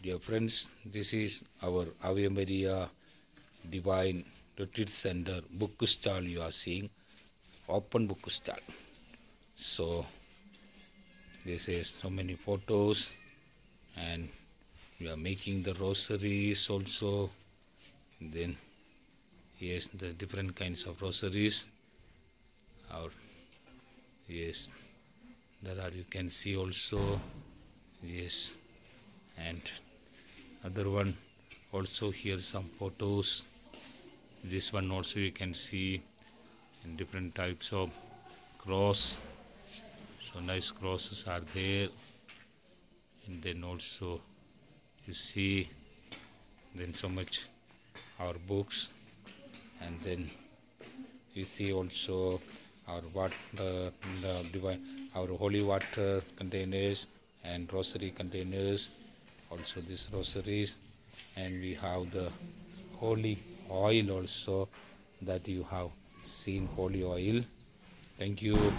Dear friends, this is our Ave Maria Divine Retreat Center book stall you are seeing. Open book stall. So, this is so many photos and we are making the rosaries also. Then, yes, the different kinds of rosaries. Our, yes, there are you can see also, yes, and other one also here some photos. This one also you can see in different types of cross. So nice crosses are there. And then also you see then so much our books. And then you see also our what the, uh, the divine our holy water containers and rosary containers also these rosaries and we have the holy oil also that you have seen holy oil. Thank you